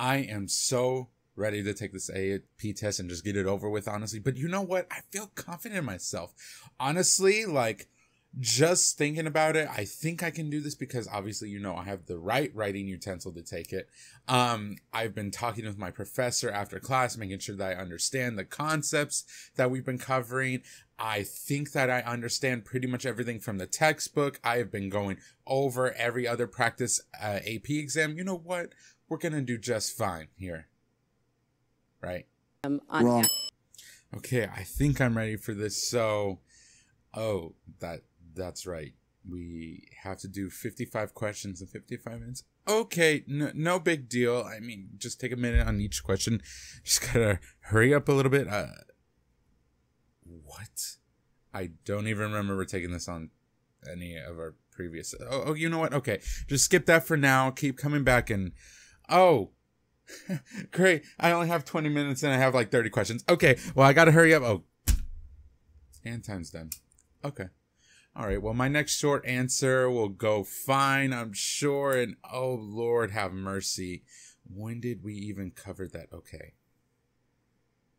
I am so ready to take this AP test and just get it over with, honestly. But you know what? I feel confident in myself. Honestly, like, just thinking about it, I think I can do this because obviously, you know, I have the right writing utensil to take it. Um, I've been talking with my professor after class, making sure that I understand the concepts that we've been covering. I think that I understand pretty much everything from the textbook. I have been going over every other practice uh, AP exam. You know what? We're going to do just fine here. Right? Um, on Wrong. Okay, I think I'm ready for this. So, oh, that that's right. We have to do 55 questions in 55 minutes. Okay, no, no big deal. I mean, just take a minute on each question. Just gotta hurry up a little bit. Uh, what? I don't even remember taking this on any of our previous. Oh, oh, you know what? Okay, just skip that for now. Keep coming back and. Oh, great! I only have 20 minutes and I have like 30 questions. Okay, well I gotta hurry up. Oh, and time's done. Okay. All right. Well, my next short answer will go fine, I'm sure. And oh, Lord, have mercy. When did we even cover that? Okay.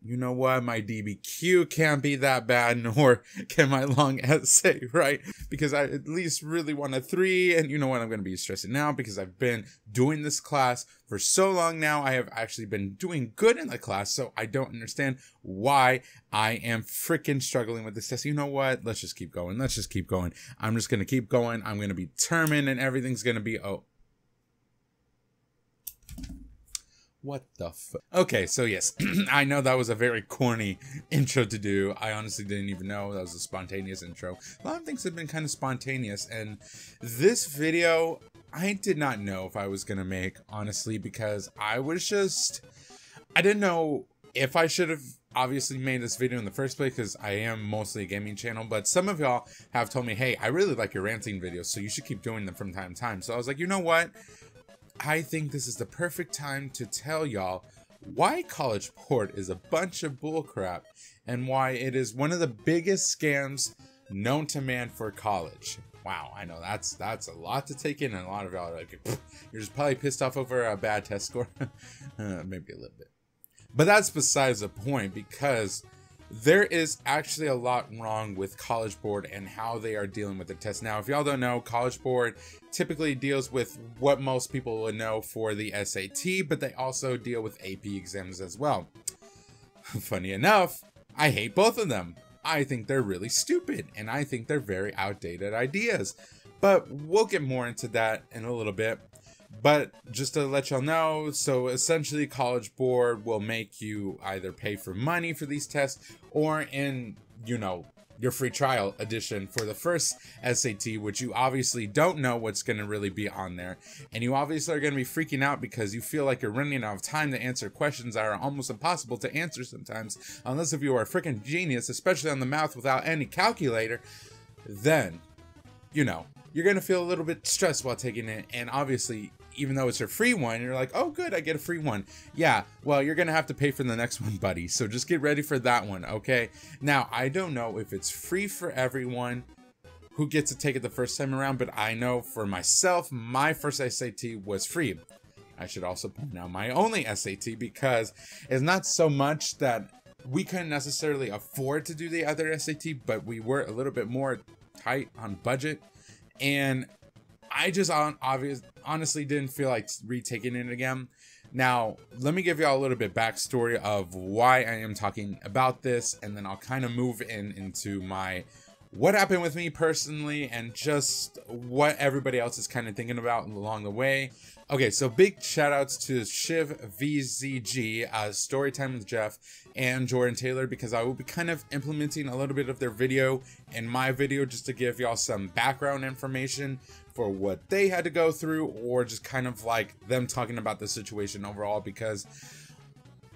You know what? My DBQ can't be that bad, nor can my long essay, right? Because I at least really want a three. And you know what? I'm going to be stressing now because I've been doing this class for so long now. I have actually been doing good in the class. So I don't understand why I am freaking struggling with this test. You know what? Let's just keep going. Let's just keep going. I'm just going to keep going. I'm going to be determined and everything's going to be, oh, What the fuck? Okay, so yes, I know that was a very corny intro to do. I honestly didn't even know that was a spontaneous intro. A lot of things have been kind of spontaneous, and this video, I did not know if I was gonna make, honestly, because I was just, I didn't know if I should have obviously made this video in the first place because I am mostly a gaming channel, but some of y'all have told me, hey, I really like your ranting videos, so you should keep doing them from time to time. So I was like, you know what? I think this is the perfect time to tell y'all why College Board is a bunch of bullcrap and why it is one of the biggest scams known to man for college. Wow, I know that's that's a lot to take in, and a lot of y'all are like, you're just probably pissed off over a bad test score, uh, maybe a little bit. But that's besides the point because there is actually a lot wrong with College Board and how they are dealing with the test. Now, if y'all don't know, College Board typically deals with what most people would know for the SAT, but they also deal with AP exams as well. Funny enough, I hate both of them. I think they're really stupid and I think they're very outdated ideas. But we'll get more into that in a little bit. But just to let y'all know, so essentially College Board will make you either pay for money for these tests or in, you know, your free trial edition for the first SAT, which you obviously don't know what's going to really be on there. And you obviously are going to be freaking out because you feel like you're running out of time to answer questions that are almost impossible to answer sometimes, unless if you are a freaking genius, especially on the math without any calculator, then, you know, you're going to feel a little bit stressed while taking it. And obviously, even though it's a free one, you're like, oh, good, I get a free one. Yeah, well, you're gonna have to pay for the next one, buddy. So just get ready for that one, okay? Now, I don't know if it's free for everyone who gets to take it the first time around, but I know for myself, my first SAT was free. I should also point out my only SAT because it's not so much that we couldn't necessarily afford to do the other SAT, but we were a little bit more tight on budget. And I just on obvious honestly didn't feel like retaking it again. Now, let me give y'all a little bit backstory of why I am talking about this, and then I'll kind of move in into my what happened with me personally and just what everybody else is kind of thinking about along the way. Okay, so big shout outs to Shiv VZG, uh, Storytime with Jeff, and Jordan Taylor because I will be kind of implementing a little bit of their video in my video just to give y'all some background information for what they had to go through or just kind of like them talking about the situation overall because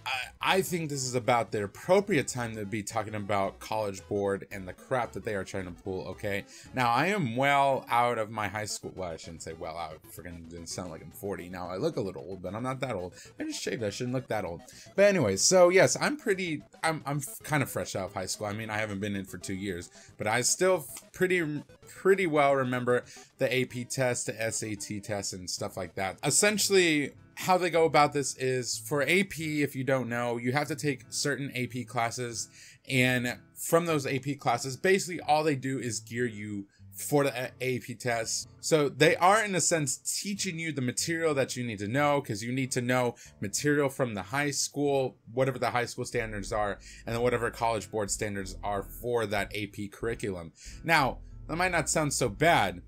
I, I think this is about the appropriate time to be talking about College Board and the crap that they are trying to pull, okay? Now, I am well out of my high school. Well, I shouldn't say well out. Freaking didn't sound like I'm 40. Now, I look a little old, but I'm not that old. I just shaved. I shouldn't look that old. But anyways, so yes, I'm pretty, I'm, I'm kind of fresh out of high school. I mean, I haven't been in for two years, but I still pretty, pretty well remember the AP test, the SAT test, and stuff like that. Essentially, how they go about this is for AP, if you don't know, you have to take certain AP classes. And from those AP classes, basically all they do is gear you for the AP test. So they are, in a sense, teaching you the material that you need to know because you need to know material from the high school, whatever the high school standards are, and whatever college board standards are for that AP curriculum. Now, that might not sound so bad,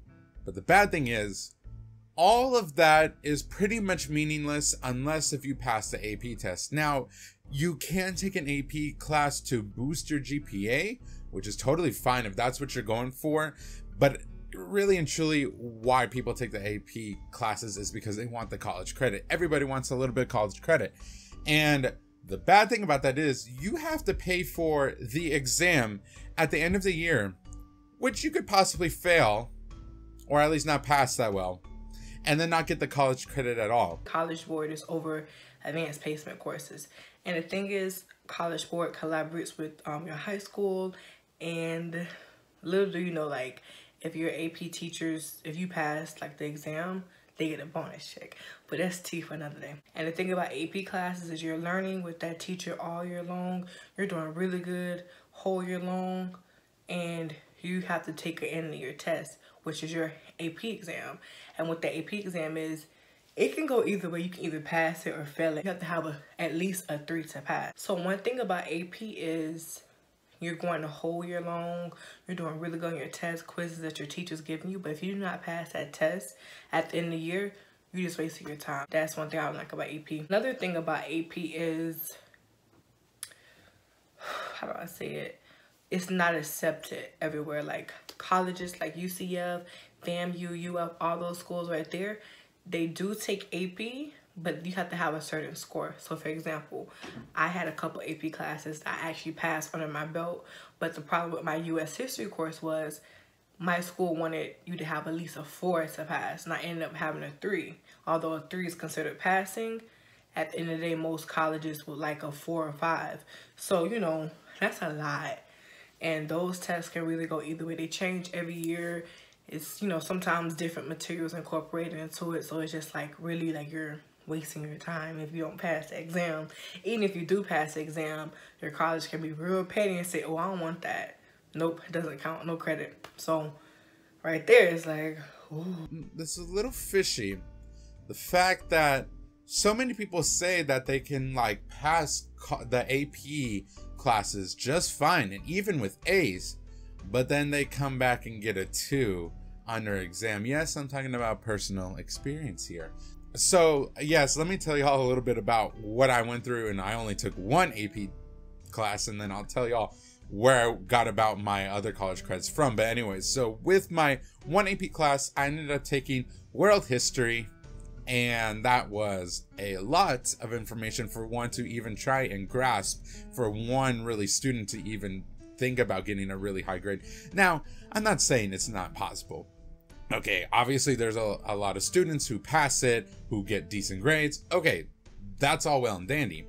but the bad thing is, all of that is pretty much meaningless unless if you pass the AP test. Now, you can take an AP class to boost your GPA, which is totally fine if that's what you're going for. But really and truly, why people take the AP classes is because they want the college credit. Everybody wants a little bit of college credit. And the bad thing about that is you have to pay for the exam at the end of the year, which you could possibly fail or at least not pass that well and then not get the college credit at all. College Board is over advanced placement courses. And the thing is, College Board collaborates with um, your high school and little do you know, like, if your AP teachers, if you pass, like, the exam, they get a bonus check. But that's tea for another day. And the thing about AP classes is you're learning with that teacher all year long. You're doing really good whole year long. And you have to take end of your test, which is your AP exam. And what the AP exam is, it can go either way. You can either pass it or fail it. You have to have a, at least a three to pass. So one thing about AP is you're going a whole year long. You're doing really good on your test quizzes that your teacher's giving you. But if you do not pass that test at the end of the year, you just wasting your time. That's one thing I don't like about AP. Another thing about AP is, how do I say it? It's not accepted everywhere. Like colleges like UCF, FAMU, UF, all those schools right there, they do take AP, but you have to have a certain score. So for example, I had a couple AP classes that I actually passed under my belt, but the problem with my US history course was my school wanted you to have at least a four to pass, and I ended up having a three. Although a three is considered passing, at the end of the day, most colleges would like a four or five. So, you know, that's a lot. And those tests can really go either way. They change every year. It's you know sometimes different materials incorporated into it. So it's just like really like you're wasting your time if you don't pass the exam. Even if you do pass the exam your college can be real petty and say oh i don't want that. Nope it doesn't count. No credit. So right there it's like ooh. this is a little fishy. The fact that so many people say that they can like pass the ap classes just fine and even with a's but then they come back and get a two on their exam. Yes, I'm talking about personal experience here. So, yes, let me tell y'all a little bit about what I went through, and I only took one AP class, and then I'll tell y'all where I got about my other college credits from. But, anyways, so with my one AP class, I ended up taking world history, and that was a lot of information for one to even try and grasp for one really student to even think about getting a really high grade. Now, I'm not saying it's not possible. Okay, obviously there's a, a lot of students who pass it, who get decent grades. Okay, that's all well and dandy.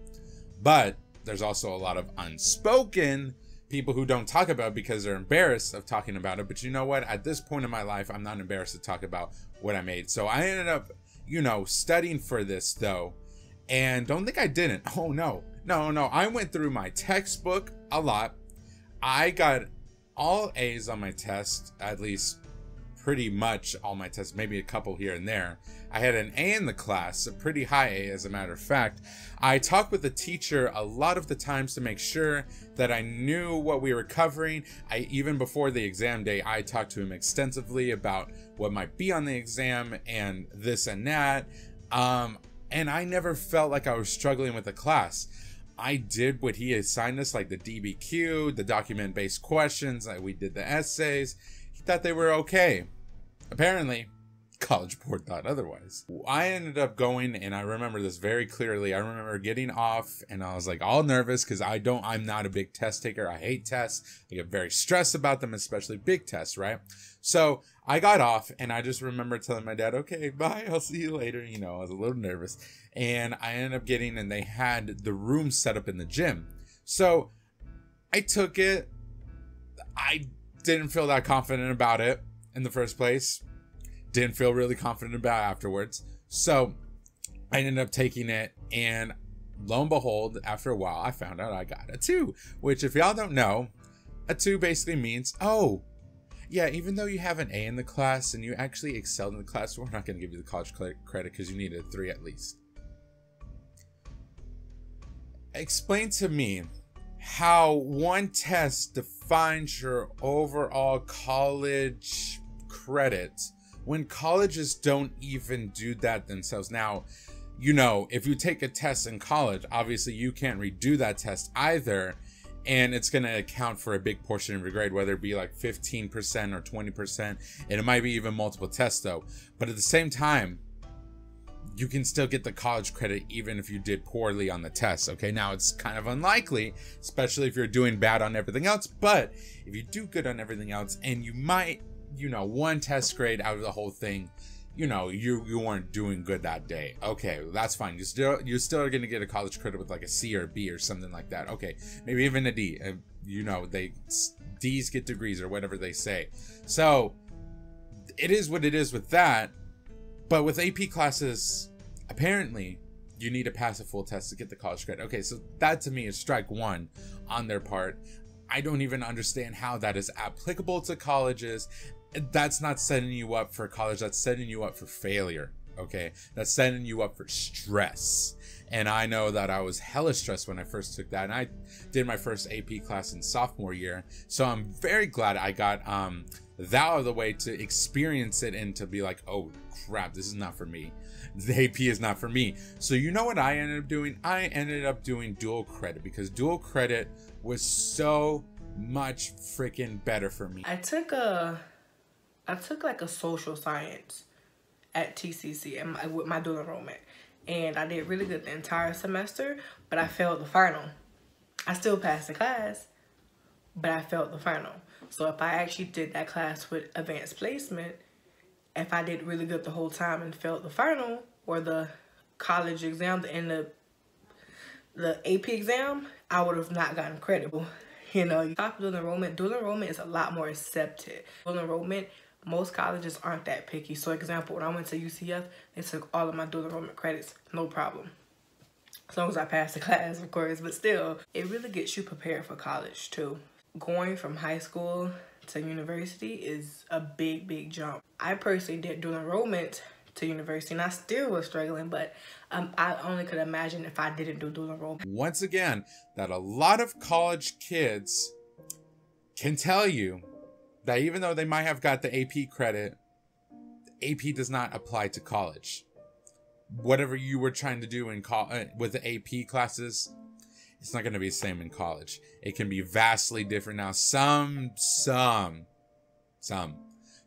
But there's also a lot of unspoken people who don't talk about because they're embarrassed of talking about it. But you know what? At this point in my life, I'm not embarrassed to talk about what I made. So I ended up, you know, studying for this though. And don't think I didn't. Oh no. No, no. I went through my textbook a lot. I got all A's on my test, at least pretty much all my tests, maybe a couple here and there. I had an A in the class, a pretty high A as a matter of fact. I talked with the teacher a lot of the times to make sure that I knew what we were covering. I even before the exam day, I talked to him extensively about what might be on the exam and this and that. Um, and I never felt like I was struggling with the class. I did what he assigned us, like the DBQ, the document based questions, like we did the essays. Thought they were okay. Apparently, College Board thought otherwise. I ended up going, and I remember this very clearly. I remember getting off, and I was like all nervous because I don't, I'm not a big test taker. I hate tests. I get very stressed about them, especially big tests, right? So I got off, and I just remember telling my dad, okay, bye, I'll see you later. You know, I was a little nervous. And I ended up getting, and they had the room set up in the gym. So I took it. I didn't feel that confident about it in the first place. Didn't feel really confident about afterwards. So I ended up taking it, and lo and behold, after a while, I found out I got a two, which, if y'all don't know, a two basically means, oh, yeah, even though you have an A in the class and you actually excelled in the class, we're not going to give you the college credit because you need a three at least. Explain to me how one test defines your overall college credit when colleges don't even do that themselves. Now, you know, if you take a test in college, obviously you can't redo that test either. And it's going to account for a big portion of your grade, whether it be like 15% or 20%. And it might be even multiple tests, though. But at the same time, you can still get the college credit even if you did poorly on the test. Okay, now it's kind of unlikely, especially if you're doing bad on everything else. But if you do good on everything else and you might, you know, one test grade out of the whole thing, you know you you weren't doing good that day. Okay that's fine. You still you're still gonna get a college credit with like a c or b or something like that. Okay maybe even a d. Uh, you know they d's get degrees or whatever they say. So it is what it is with that but with ap classes apparently you need to pass a full test to get the college credit. Okay so that to me is strike one on their part. I don't even understand how that is applicable to colleges. That's not setting you up for college. That's setting you up for failure okay? That's setting you up for stress. And i know that i was hella stressed when i first took that and i did my first ap class in sophomore year. So i'm very glad i got um that out of the way to experience it and to be like oh crap this is not for me the ap is not for me so you know what i ended up doing i ended up doing dual credit because dual credit was so much freaking better for me i took a I took like a social science at TCC and my, with my dual enrollment. And I did really good the entire semester, but I failed the final. I still passed the class, but I failed the final. So if I actually did that class with advanced placement, if I did really good the whole time and failed the final or the college exam and the the AP exam, I would have not gotten credit. You know, top dual enrollment, dual enrollment is a lot more accepted. Dual enrollment most colleges aren't that picky. So example, when I went to UCF, they took all of my dual enrollment credits, no problem. As long as I passed the class, of course, but still, it really gets you prepared for college too. Going from high school to university is a big, big jump. I personally did dual enrollment to university and I still was struggling, but um, I only could imagine if I didn't do dual enrollment. Once again, that a lot of college kids can tell you that even though they might have got the AP credit, AP does not apply to college. Whatever you were trying to do in co- uh, with the AP classes, it's not going to be the same in college. It can be vastly different now. Some, some, some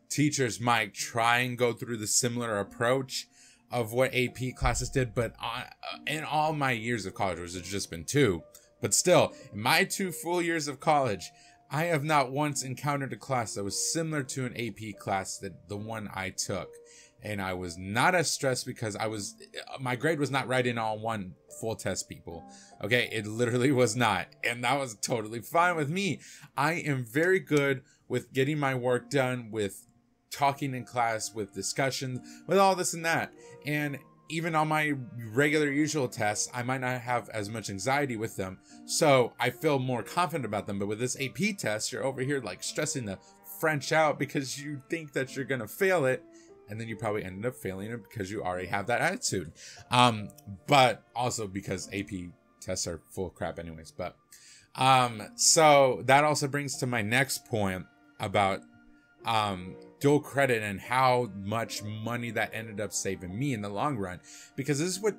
teachers might try and go through the similar approach of what AP classes did, but uh, in all my years of college, which has just been two, but still, in my two full years of college, I have not once encountered a class that was similar to an AP class that the one I took. And I was not as stressed because I was, my grade was not right in all one full test, people. Okay, it literally was not. And that was totally fine with me. I am very good with getting my work done, with talking in class, with discussions, with all this and that. And even on my regular usual tests, I might not have as much anxiety with them. So I feel more confident about them. But with this AP test, you're over here like stressing the French out because you think that you're going to fail it. And then you probably ended up failing it because you already have that attitude. Um, but also because AP tests are full crap anyways. But um, so that also brings to my next point about um, dual credit and how much money that ended up saving me in the long run. Because this is what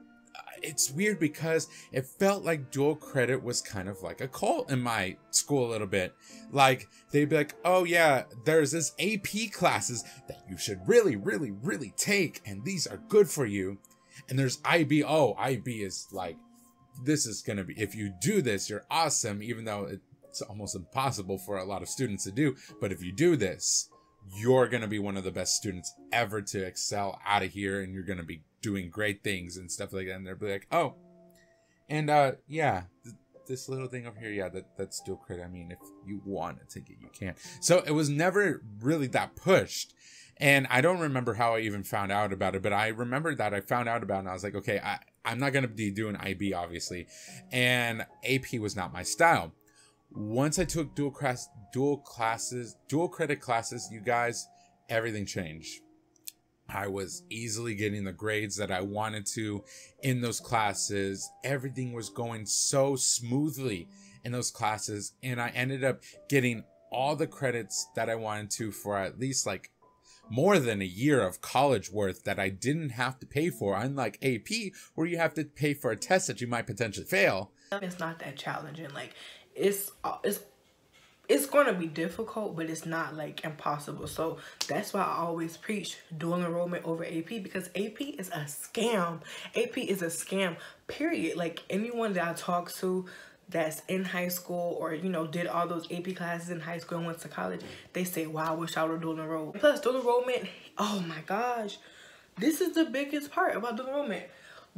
it's weird because it felt like dual credit was kind of like a cult in my school a little bit. Like they'd be like, oh yeah, there's this AP classes that you should really, really, really take, and these are good for you. And there's IB. Oh, IB is like, this is gonna be, if you do this, you're awesome, even though it's almost impossible for a lot of students to do. But if you do this, you're going to be one of the best students ever to excel out of here and you're going to be doing great things and stuff like that. And they'll be like, oh, and uh, yeah, this little thing over here, yeah, that that's dual credit. I mean, if you want to take it, you can. So it was never really that pushed. And I don't remember how I even found out about it, but I remember that I found out about it and I was like, okay, I, I'm not going to be doing IB, obviously. And AP was not my style. Once I took dual class, dual classes, dual credit classes, you guys, everything changed. I was easily getting the grades that I wanted to in those classes. Everything was going so smoothly in those classes. And I ended up getting all the credits that I wanted to for at least like more than a year of college worth that I didn't have to pay for, unlike AP, where you have to pay for a test that you might potentially fail. It's not that challenging. Like, it's uh, it's it's going to be difficult, but it's not like impossible. So that's why I always preach dual enrollment over AP because AP is a scam. AP is a scam, period. Like anyone that I talk to that's in high school or, you know, did all those AP classes in high school and went to college, they say, wow, I wish I would dual enrolled. Plus, dual enrollment, oh my gosh, this is the biggest part about dual enrollment.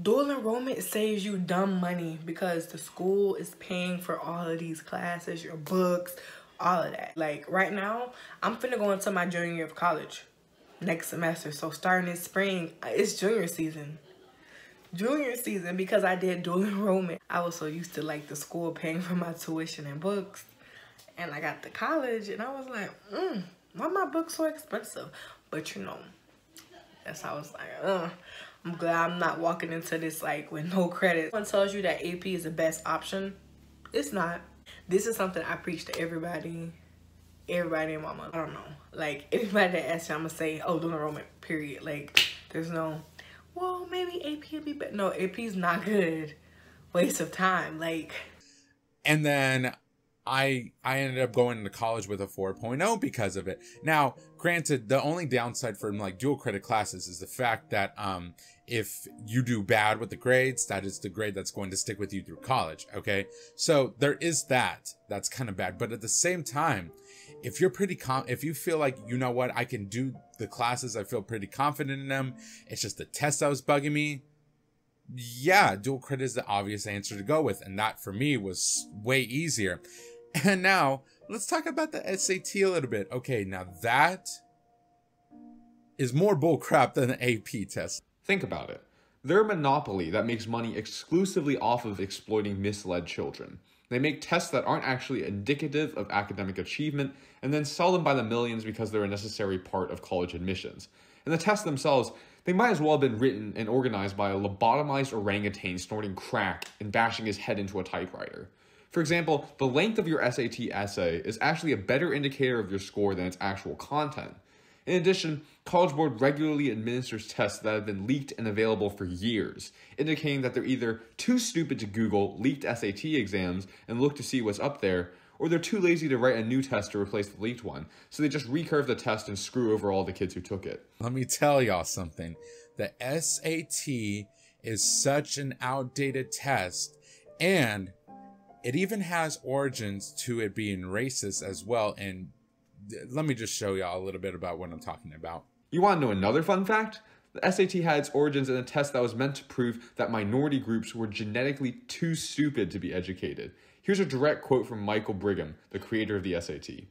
Dual enrollment saves you dumb money because the school is paying for all of these classes, your books, all of that. Like right now, I'm finna go into my junior year of college next semester. So starting in spring, it's junior season. Junior season because I did dual enrollment. I was so used to like the school paying for my tuition and books. And I got to college and I was like, mm, why my books so expensive? But you know, that's how I was like, uh, I'm glad I'm not walking into this like with no credit. Someone tells you that AP is the best option. It's not. This is something I preach to everybody. Everybody and mama. I don't know. Like anybody that asks you, I'm gonna say, oh, dual enrollment, period. Like there's no, well, maybe AP would be better. No, AP's not good. Waste of time. Like and then I I ended up going to college with a 4.0 because of it. Now, granted, the only downside for like dual credit classes is the fact that um if you do bad with the grades, that is the grade that's going to stick with you through college, okay? So there is that. That's kind of bad, but at the same time, if you're pretty com if you feel like you know what, I can do the classes, I feel pretty confident in them. It's just the test that was bugging me yeah, dual credit is the obvious answer to go with, and that for me was way easier. And now, let's talk about the SAT a little bit. Okay, now that is more bullcrap than the AP test. Think about it. They're a monopoly that makes money exclusively off of exploiting misled children. They make tests that aren't actually indicative of academic achievement and then sell them by the millions because they're a necessary part of college admissions. And the tests themselves, they might as well have been written and organized by a lobotomized orangutan snorting crack and bashing his head into a typewriter. For example, the length of your SAT essay is actually a better indicator of your score than its actual content. In addition, College Board regularly administers tests that have been leaked and available for years, indicating that they're either too stupid to Google leaked SAT exams and look to see what's up there, or they're too lazy to write a new test to replace the leaked one, so they just recurve the test and screw over all the kids who took it. Let me tell y'all something. The SAT is such an outdated test, and it even has origins to it being racist as well. And let me just show y'all a little bit about what I'm talking about. You want to know another fun fact? The SAT had its origins in a test that was meant to prove that minority groups were genetically too stupid to be educated. Here's a direct quote from Michael Brigham, the creator of the SAT.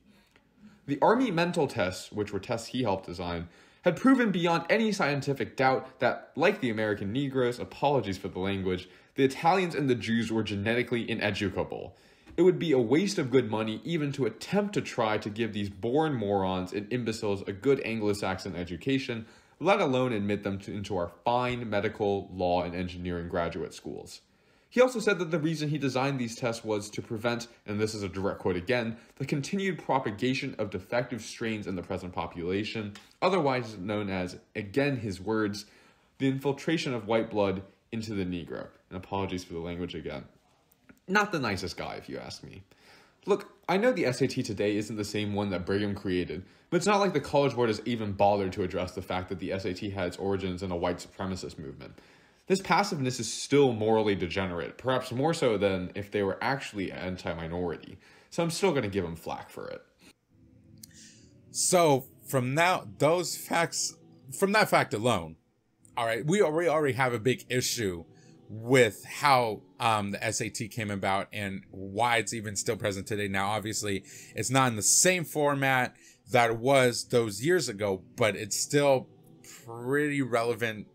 The Army mental tests, which were tests he helped design, had proven beyond any scientific doubt that, like the American Negroes, apologies for the language, the Italians and the Jews were genetically ineducable. It would be a waste of good money even to attempt to try to give these born morons and imbeciles a good Anglo Saxon education, let alone admit them to, into our fine medical, law, and engineering graduate schools. He also said that the reason he designed these tests was to prevent, and this is a direct quote again, the continued propagation of defective strains in the present population, otherwise known as, again his words, the infiltration of white blood into the Negro. And apologies for the language again. Not the nicest guy, if you ask me. Look, I know the SAT today isn't the same one that Brigham created, but it's not like the College Board has even bothered to address the fact that the SAT had its origins in a white supremacist movement. This passiveness is still morally degenerate, perhaps more so than if they were actually anti-minority. So I'm still going to give them flack for it. So from now, those facts, from that fact alone, all right, we already have a big issue with how um, the SAT came about and why it's even still present today. Now, obviously, it's not in the same format that it was those years ago, but it's still pretty relevant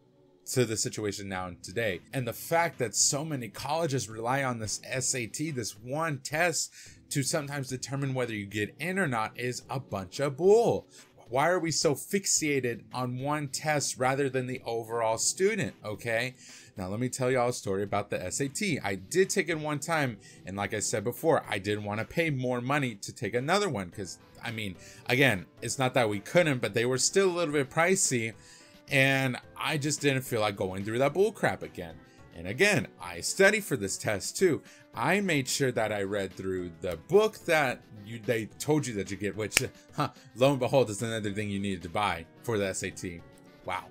to the situation now and today. And the fact that so many colleges rely on this SAT, this one test, to sometimes determine whether you get in or not is a bunch of bull. Why are we so fixated on one test rather than the overall student? Okay. Now, let me tell y'all a story about the SAT. I did take it one time, and like I said before, I didn't want to pay more money to take another one because, I mean, again, it's not that we couldn't, but they were still a little bit pricey, and I just didn't feel like going through that bullcrap again. And again, I studied for this test too. I made sure that I read through the book that you they told you that you get, which, huh, lo and behold, is another thing you needed to buy for the SAT. Wow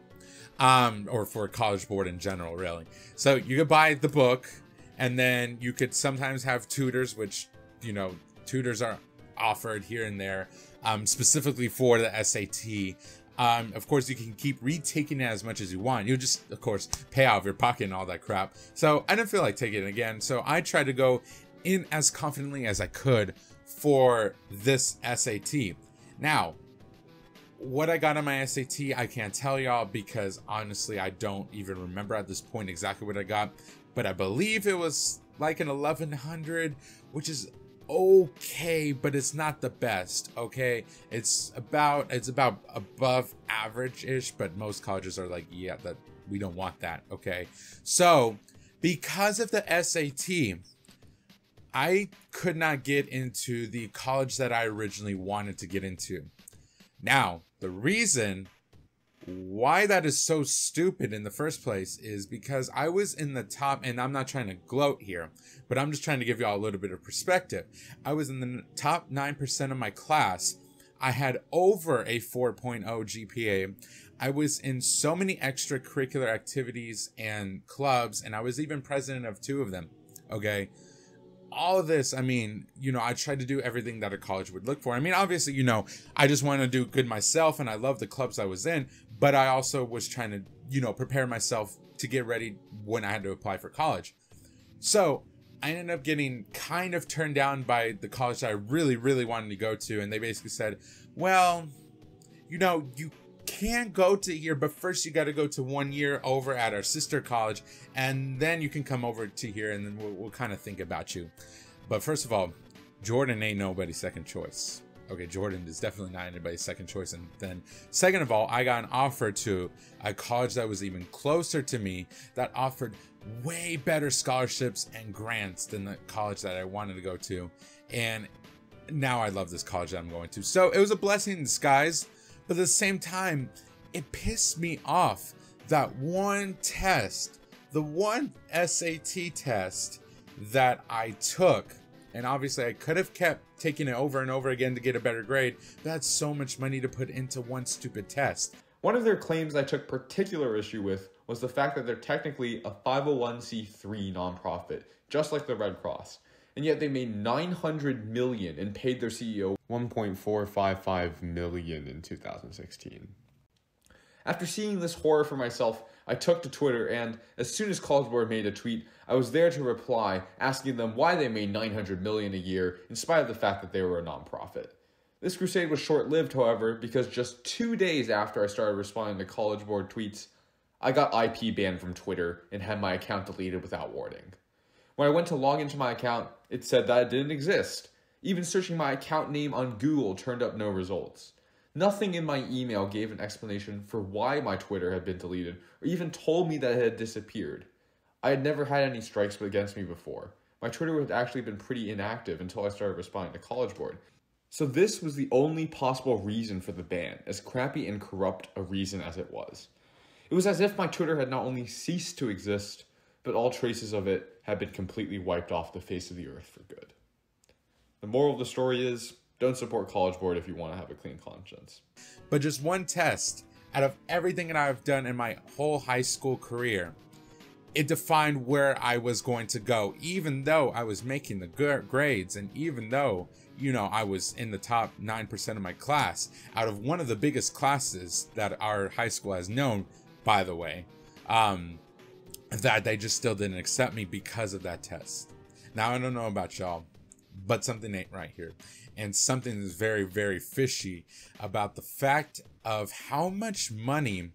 um, or for a college board in general, really. So you could buy the book, and then you could sometimes have tutors, which you know tutors are offered here and there, um, specifically for the SAT. Um, of course, you can keep retaking it as much as you want. You just, of course, pay out of your pocket and all that crap. So I didn't feel like taking it again. So I tried to go in as confidently as I could for this SAT. Now, what I got on my SAT, I can't tell y'all because honestly, I don't even remember at this point exactly what I got. But I believe it was like an 1100, which is okay, but it's not the best. Okay, it's about it's about above average ish, but most colleges are like, yeah, that we don't want that. Okay, so because of the SAT. I could not get into the college that I originally wanted to get into. Now, the reason why that is so stupid in the first place is because I was in the top, and I'm not trying to gloat here, but I'm just trying to give y'all a little bit of perspective. I was in the top 9% of my class. I had over a 4.0 GPA. I was in so many extracurricular activities and clubs, and I was even president of two of them. Okay all of this, I mean, you know, I tried to do everything that a college would look for. I mean, obviously, you know, I just want to do good myself and I love the clubs I was in, but I also was trying to, you know, prepare myself to get ready when I had to apply for college. So I ended up getting kind of turned down by the college that I really, really wanted to go to. And they basically said, well, you know, you can go to here, but first you got to go to one year over at our sister college, and then you can come over to here, and then we'll, we'll kind of think about you. But first of all, Jordan ain't nobody's second choice. Okay, Jordan is definitely not anybody's second choice. And then, second of all, I got an offer to a college that was even closer to me that offered way better scholarships and grants than the college that I wanted to go to. And now I love this college that I'm going to. So it was a blessing in disguise but at the same time, it pissed me off that one test, the one SAT test that I took, and obviously I could have kept taking it over and over again to get a better grade, that's so much money to put into one stupid test. One of their claims I took particular issue with was the fact that they're technically a 501c3 nonprofit, just like the Red Cross and yet they made 900 million and paid their CEO 1.455 million in 2016. After seeing this horror for myself, I took to Twitter and as soon as College Board made a tweet, I was there to reply asking them why they made 900 million a year in spite of the fact that they were a nonprofit. This crusade was short-lived, however, because just 2 days after I started responding to College Board tweets, I got IP banned from Twitter and had my account deleted without warning. When I went to log into my account, it said that it didn't exist. Even searching my account name on Google turned up no results. Nothing in my email gave an explanation for why my Twitter had been deleted or even told me that it had disappeared. I had never had any strikes against me before. My Twitter had actually been pretty inactive until I started responding to College Board. So this was the only possible reason for the ban, as crappy and corrupt a reason as it was. It was as if my Twitter had not only ceased to exist, but all traces of it have been completely wiped off the face of the earth for good. The moral of the story is don't support College Board if you want to have a clean conscience. But just one test out of everything that I've done in my whole high school career, it defined where I was going to go, even though I was making the good grades and even though, you know, I was in the top 9% of my class out of one of the biggest classes that our high school has known, by the way. Um, that they just still didn't accept me because of that test. Now, I don't know about y'all, but something ain't right here. And something is very, very fishy about the fact of how much money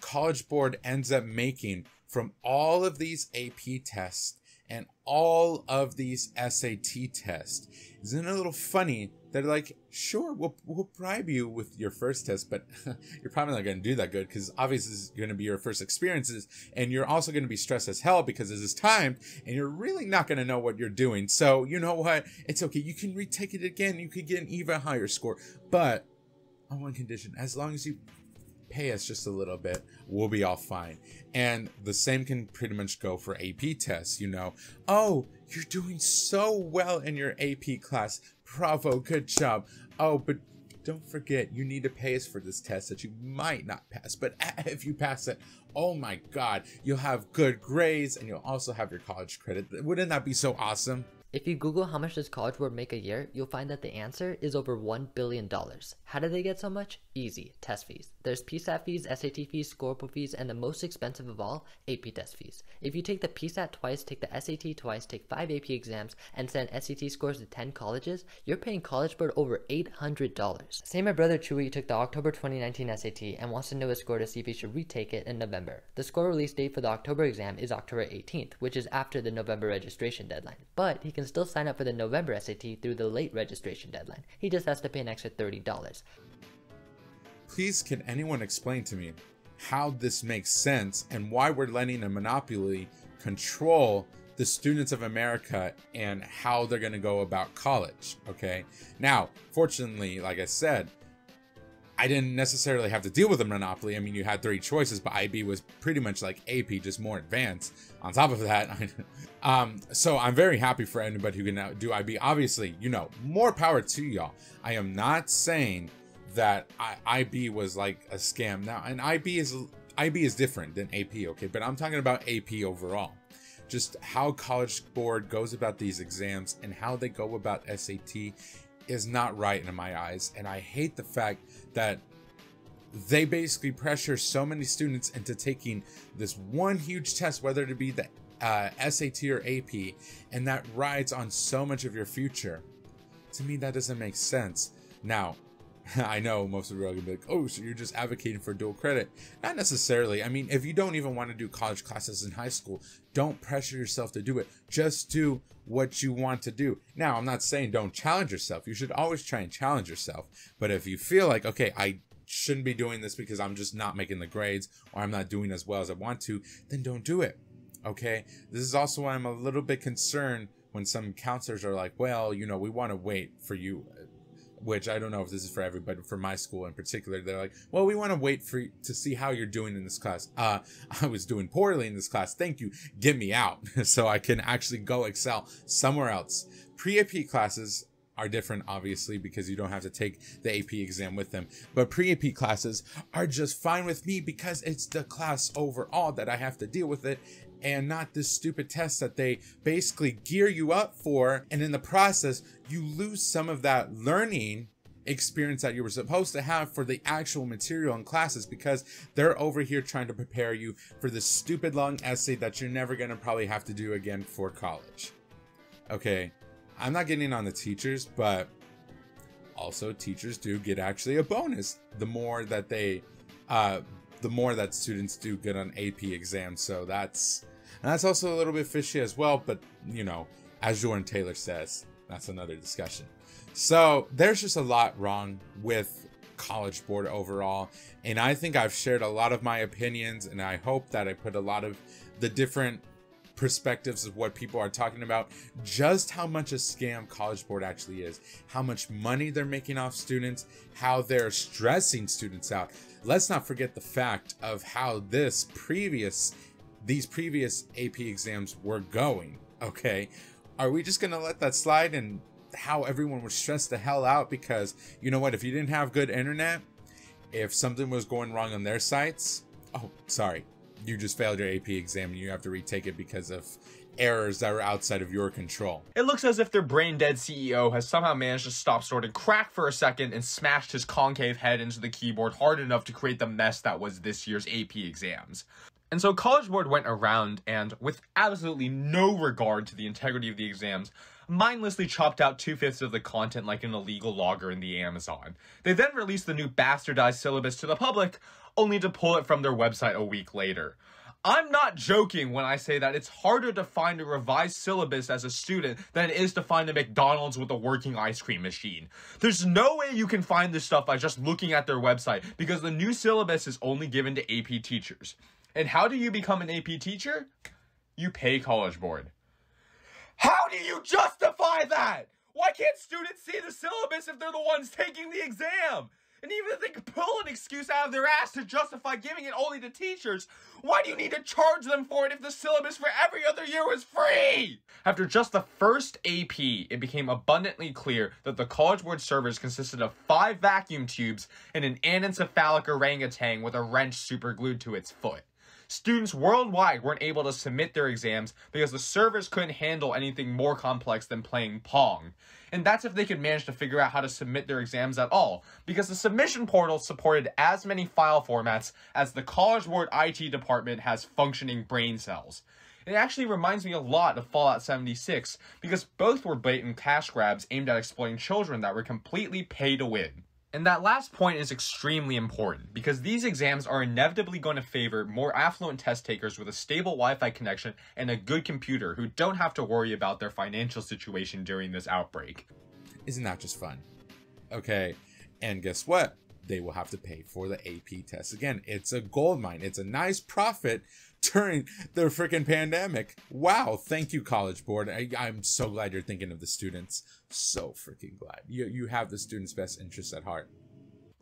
College Board ends up making from all of these AP tests and all of these SAT tests. Isn't it a little funny they're like, sure, we'll, we'll bribe you with your first test, but you're probably not going to do that good because obviously is going to be your first experiences. And you're also going to be stressed as hell because this is timed and you're really not going to know what you're doing. So, you know what? It's okay. You can retake it again. You could get an even higher score, but on one condition, as long as you pay us just a little bit, we'll be all fine. And the same can pretty much go for AP tests, you know. Oh, you're doing so well in your AP class. Bravo, good job. Oh, but don't forget, you need to pay us for this test that you might not pass. But if you pass it, oh my god, you'll have good grades and you'll also have your college credit. Wouldn't that be so awesome? If you Google how much does College Board make a year, you'll find that the answer is over $1 billion. How do they get so much? Easy, test fees. There's PSAT fees, SAT fees, Scorable fees, and the most expensive of all, AP test fees. If you take the PSAT twice, take the SAT twice, take 5 AP exams, and send SAT scores to 10 colleges, you're paying College Board over $800. Say my brother Chewy took the October 2019 SAT and wants to know his score to see if he should retake it in November. The score release date for the October exam is October 18th, which is after the November registration deadline. But he can still sign up for the November SAT through the late registration deadline. He just has to pay an extra $30. Please, can anyone explain to me how this makes sense and why we're letting a monopoly control the students of America and how they're going to go about college? Okay. Now, fortunately, like I said, I didn't necessarily have to deal with a monopoly. I mean, you had three choices, but IB was pretty much like AP, just more advanced. On top of that, um, so I'm very happy for anybody who can now do IB. Obviously, you know, more power to y'all. I am not saying that I, IB was like a scam now, and IB is IB is different than AP, okay? But I'm talking about AP overall. Just how College Board goes about these exams and how they go about SAT is not right in my eyes. And I hate the fact that they basically pressure so many students into taking this one huge test, whether it be the uh, SAT or AP, and that rides on so much of your future. To me, that doesn't make sense. Now, I know most of you are gonna be like, oh, so you're just advocating for dual credit. Not necessarily. I mean, if you don't even want to do college classes in high school, don't pressure yourself to do it. Just do what you want to do. Now, I'm not saying don't challenge yourself. You should always try and challenge yourself. But if you feel like, okay, I shouldn't be doing this because I'm just not making the grades or I'm not doing as well as I want to, then don't do it. Okay? This is also why I'm a little bit concerned when some counselors are like, well, you know, we want to wait for you which I don't know if this is for everybody, for my school in particular, they're like, well, we want to wait for you to see how you're doing in this class. Uh, I was doing poorly in this class. Thank you. Get me out so I can actually go excel somewhere else. Pre-AP classes are different, obviously, because you don't have to take the AP exam with them. But pre AP classes are just fine with me because it's the class overall that I have to deal with it and not this stupid test that they basically gear you up for. And in the process, you lose some of that learning experience that you were supposed to have for the actual material in classes because they're over here trying to prepare you for this stupid long essay that you're never going to probably have to do again for college. Okay, I'm not getting on the teachers, but also teachers do get actually a bonus the more that they uh the more that students do good on AP exams. So that's that's also a little bit fishy as well. But you know, as Jordan Taylor says, that's another discussion. So there's just a lot wrong with College Board overall, and I think I've shared a lot of my opinions, and I hope that I put a lot of the different perspectives of what people are talking about, just how much a scam College Board actually is, how much money they're making off students, how they're stressing students out. Let's not forget the fact of how this previous these previous AP exams were going, okay? Are we just going to let that slide and how everyone was stressed the hell out because you know what, if you didn't have good internet, if something was going wrong on their sites, oh, sorry, you just failed your AP exam and you have to retake it because of errors that are outside of your control. It looks as if their brain dead CEO has somehow managed to stop snorting crack for a second and smashed his concave head into the keyboard hard enough to create the mess that was this year's AP exams. And so College Board went around and, with absolutely no regard to the integrity of the exams, mindlessly chopped out two fifths of the content like an illegal logger in the Amazon. They then released the new bastardized syllabus to the public, only to pull it from their website a week later. I'm not joking when I say that it's harder to find a revised syllabus as a student than it is to find a McDonald's with a working ice cream machine. There's no way you can find this stuff by just looking at their website because the new syllabus is only given to AP teachers. And how do you become an AP teacher? You pay College Board. How do you justify that? Why can't students see the syllabus if they're the ones taking the exam? And even if they could pull an excuse out of their ass to justify giving it only to teachers, why do you need to charge them for it if the syllabus for every other year was free? After just the first AP, it became abundantly clear that the College Board servers consisted of five vacuum tubes and an anencephalic orangutan with a wrench superglued to its foot. Students worldwide weren't able to submit their exams because the servers couldn't handle anything more complex than playing Pong. And that's if they could manage to figure out how to submit their exams at all, because the submission portal supported as many file formats as the College Board IT department has functioning brain cells. It actually reminds me a lot of Fallout 76, because both were blatant cash grabs aimed at exploiting children that were completely pay to win. And that last point is extremely important because these exams are inevitably going to favor more affluent test takers with a stable Wi-Fi connection and a good computer who don't have to worry about their financial situation during this outbreak. Isn't that just fun? Okay, and guess what? They will have to pay for the AP test again. It's a gold mine. It's a nice profit during the freaking pandemic. Wow, thank you, College Board. I, I'm so glad you're thinking of the students. So freaking glad. You, you have the students' best interests at heart.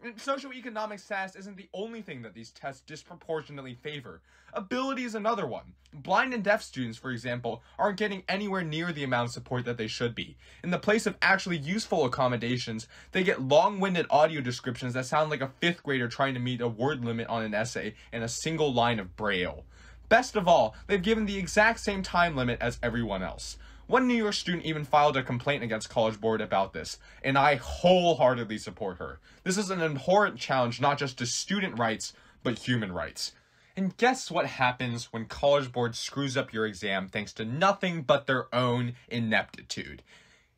Socioeconomic status isn't the only thing that these tests disproportionately favor. Ability is another one. Blind and deaf students, for example, aren't getting anywhere near the amount of support that they should be. In the place of actually useful accommodations, they get long-winded audio descriptions that sound like a fifth grader trying to meet a word limit on an essay and a single line of braille. Best of all, they've given the exact same time limit as everyone else. One New York student even filed a complaint against College Board about this, and I wholeheartedly support her. This is an abhorrent challenge not just to student rights, but human rights. And guess what happens when College Board screws up your exam thanks to nothing but their own ineptitude?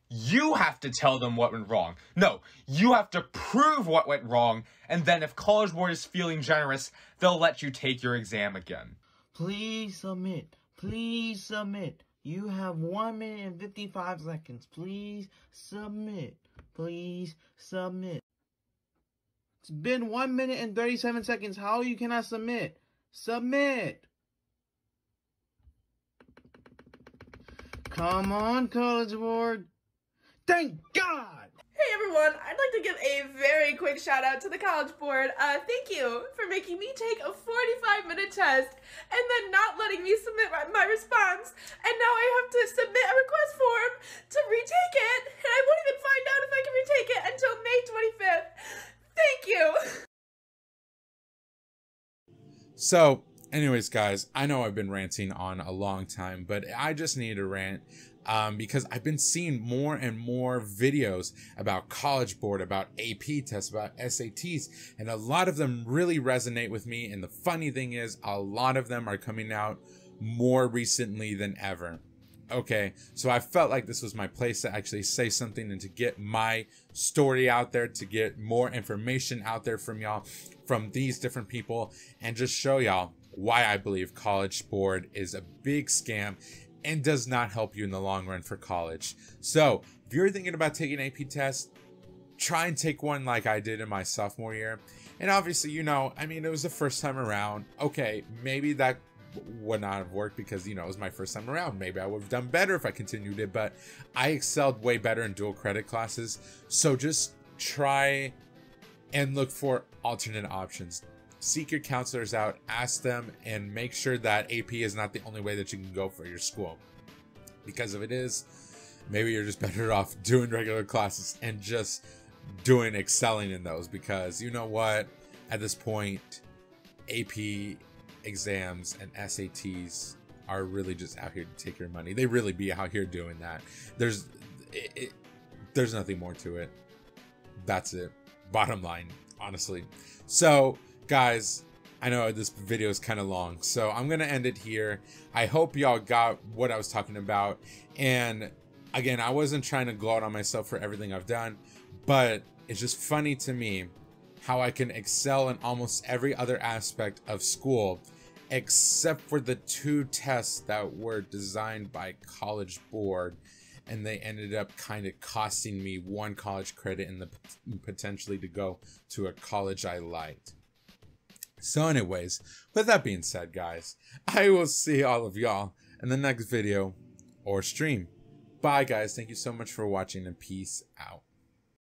You have to tell them what went wrong. No, you have to prove what went wrong, and then if College Board is feeling generous, they'll let you take your exam again. Please submit. Please submit. You have 1 minute and 55 seconds. Please submit. Please submit. It's been 1 minute and 37 seconds. How you cannot submit? Submit. Come on, College Board. Thank God! Hey everyone, I'd like to give a very quick shout out to the College Board. Uh, thank you for making me take a 45 minute test and then not letting me submit my, my response. And now I have to submit a request form to retake it, and I won't even find out if I can retake it until May 25th. Thank you. So, anyways, guys, I know I've been ranting on a long time, but I just need to rant um, because I've been seeing more and more videos about College Board, about AP tests, about SATs, and a lot of them really resonate with me. And the funny thing is, a lot of them are coming out more recently than ever. Okay, so I felt like this was my place to actually say something and to get my story out there, to get more information out there from y'all, from these different people, and just show y'all why I believe College Board is a big scam and does not help you in the long run for college. So, if you're thinking about taking AP test, try and take one like I did in my sophomore year. And obviously, you know, I mean, it was the first time around. Okay, maybe that would not have worked because, you know, it was my first time around. Maybe I would have done better if I continued it, but I excelled way better in dual credit classes. So just try and look for alternate options seek your counselors out, ask them, and make sure that AP is not the only way that you can go for your school. Because if it is, maybe you're just better off doing regular classes and just doing excelling in those. Because you know what? At this point, AP exams and SATs are really just out here to take your money. They really be out here doing that. There's it, it, there's nothing more to it. That's it. Bottom line, honestly. So, guys, I know this video is kind of long, so I'm gonna end it here. I hope y'all got what I was talking about. And again, I wasn't trying to gloat on myself for everything I've done, but it's just funny to me how I can excel in almost every other aspect of school except for the two tests that were designed by College Board and they ended up kind of costing me one college credit and the potentially to go to a college I liked. So anyways, with that being said, guys, I will see all of y'all in the next video or stream. Bye guys, thank you so much for watching and peace out.